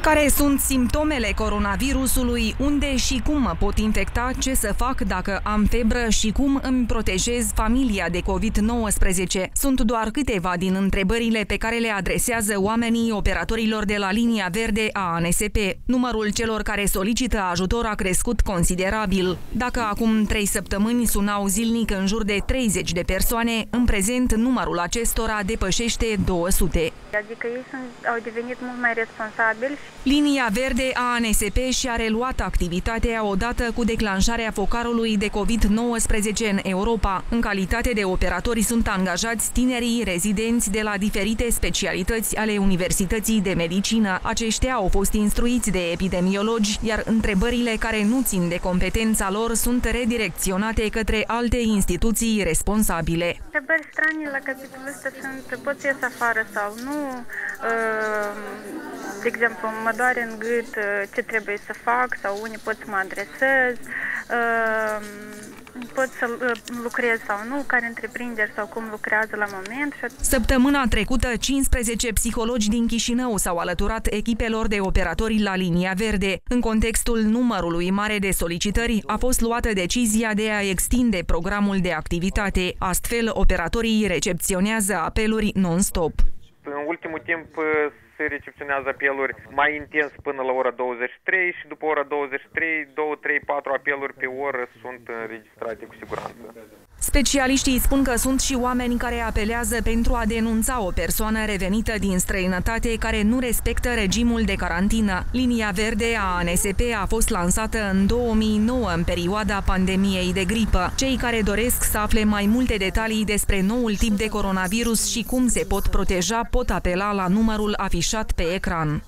Care sunt simptomele coronavirusului, unde și cum mă pot infecta, ce să fac dacă am febră și cum îmi protejez familia de COVID-19? Sunt doar câteva din întrebările pe care le adresează oamenii operatorilor de la linia verde a ANSP. Numărul celor care solicită ajutor a crescut considerabil. Dacă acum trei săptămâni sunau zilnic în jur de 30 de persoane, în prezent numărul acestora depășește 200. Adică ei sunt, au devenit mult mai responsabili Linia verde a ANSP și-a reluat activitatea odată cu declanșarea focarului de COVID-19 în Europa. În calitate de operatori sunt angajați tinerii rezidenți de la diferite specialități ale Universității de Medicină. Aceștia au fost instruiți de epidemiologi, iar întrebările care nu țin de competența lor sunt redirecționate către alte instituții responsabile. Întrebări strane la capitolul ăsta sunt pot ies afară sau nu, uh de exemplu, mă doare în gât uh, ce trebuie să fac sau unii pot să mă adresez, uh, pot să uh, lucrez sau nu, care întreprinderi sau cum lucrează la moment. Săptămâna trecută, 15 psihologi din Chișinău s-au alăturat echipelor de operatori la linia verde. În contextul numărului mare de solicitări, a fost luată decizia de a extinde programul de activitate. Astfel, operatorii recepționează apeluri non-stop. În ultimul timp se recepționează apeluri mai intens până la ora 23 și după ora 23, 2, 3, 4 apeluri pe oră sunt înregistrate cu siguranță. Specialiștii spun că sunt și oameni care apelează pentru a denunța o persoană revenită din străinătate care nu respectă regimul de carantină. Linia verde a ANSP a fost lansată în 2009, în perioada pandemiei de gripă. Cei care doresc să afle mai multe detalii despre noul tip de coronavirus și cum se pot proteja pot apela la numărul afișat pe ecran.